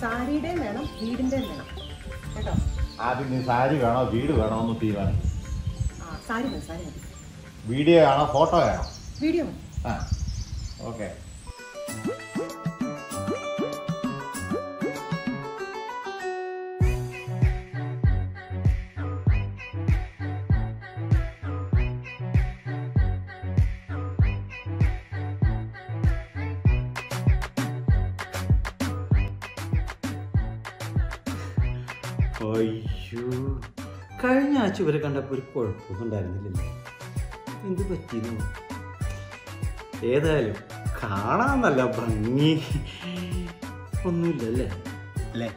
സാരിയുടെയും വേണം വീടിന്റെയും വേണം. കേട്ടോ? ആദ്യം നീ സാരി വേണോ വീട് വേണോ എന്ന് തീരുമാനം. ആ സാരി മതി സാരി മതി. വീഡിയോ ആണോ ഫോട്ടോ വേണോ വീഡിയോ മതി. ആ ഓക്കെ. അയ്യോ. കഴിഞ്ഞ ആഴ്ച ഇവരെ കണ്ടപ്പോൾ ഒരു കുഴപ്പമൊന്നും ഉണ്ടായിരുന്നില്ലല്ലേ? എന്ത് പറ്റിയിരുന്നു ഏതായാലും കാണാൻ നല്ല ഭംഗി. ഒന്നുമില്ലല്ലേ? അല്ലേ?